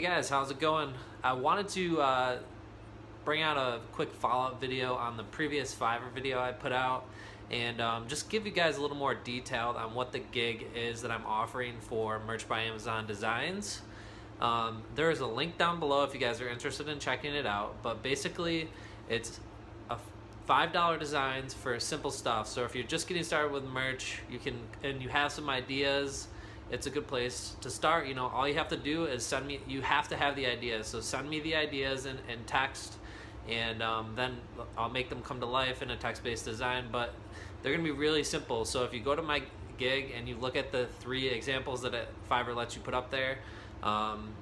Hey guys, how's it going? I wanted to uh, bring out a quick follow-up video on the previous Fiverr video I put out and um, just give you guys a little more detail on what the gig is that I'm offering for Merch by Amazon Designs. Um, there is a link down below if you guys are interested in checking it out, but basically it's a $5 designs for simple stuff. So if you're just getting started with merch, you can and you have some ideas it's a good place to start. You know, all you have to do is send me, you have to have the ideas. So send me the ideas in text and um, then I'll make them come to life in a text-based design, but they're gonna be really simple. So if you go to my gig and you look at the three examples that Fiverr lets you put up there, um,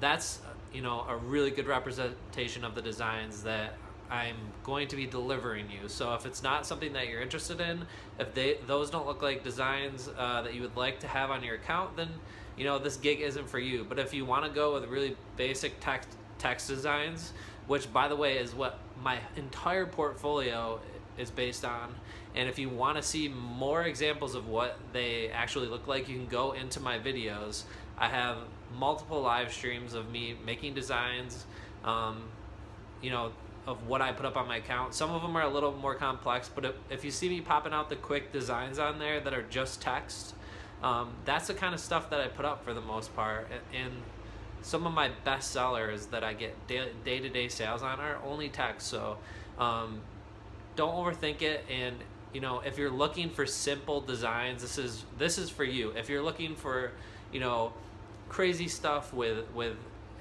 that's, you know, a really good representation of the designs that I'm going to be delivering you. So if it's not something that you're interested in, if they those don't look like designs uh, that you would like to have on your account, then you know this gig isn't for you. But if you want to go with really basic text text designs, which by the way is what my entire portfolio is based on, and if you want to see more examples of what they actually look like, you can go into my videos. I have multiple live streams of me making designs. Um, you know, of what I put up on my account. Some of them are a little more complex, but if, if you see me popping out the quick designs on there that are just text, um, that's the kind of stuff that I put up for the most part. And some of my best sellers that I get day-to-day sales on are only text. So um, don't overthink it. And you know, if you're looking for simple designs, this is this is for you. If you're looking for, you know, crazy stuff with with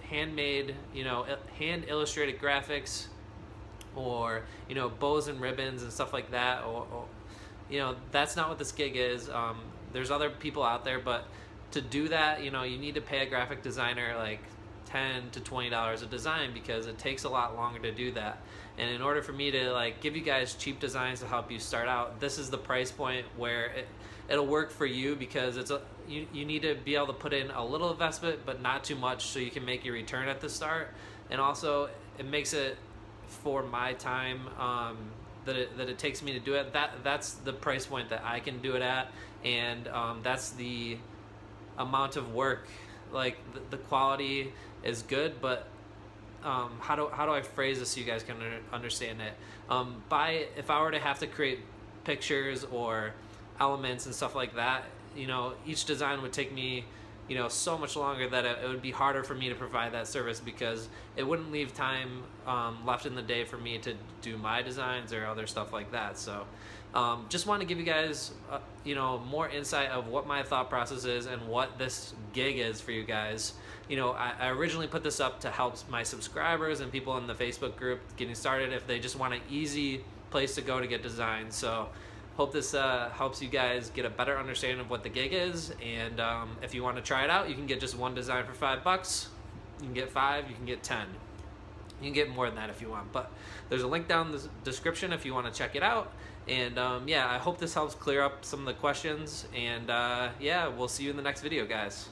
handmade, you know, hand illustrated graphics, or you know bows and ribbons and stuff like that or, or you know that's not what this gig is. Um, there's other people out there but to do that you know you need to pay a graphic designer like 10 to 20 dollars a design because it takes a lot longer to do that. And in order for me to like give you guys cheap designs to help you start out this is the price point where it, it'll work for you because it's a you, you need to be able to put in a little investment but not too much so you can make your return at the start. And also it makes it for my time um, that it, that it takes me to do it. That that's the price point that I can do it at, and um, that's the amount of work. Like the, the quality is good, but um, how do how do I phrase this so you guys can understand it? Um, by if I were to have to create pictures or elements and stuff like that, you know, each design would take me you know so much longer that it, would be harder for me to provide that service because it wouldn't leave time um, left in the day for me to do my designs or other stuff like that. So um, just want to give you guys uh, you know more insight of what my thought process is and what this gig is for you guys. You know I, I originally put this up to help my subscribers and people in the Facebook group getting started if they just want an easy place to go to get designs. So Hope this uh, helps you guys get a better understanding of what the gig is. And um, if you want to try it out, you can get just one design for five bucks. You can get five, you can get 10. You can get more than that if you want. But there's a link down in the description if you want to check it out. And um, yeah, I hope this helps clear up some of the questions. And uh, yeah, we'll see you in the next video, guys.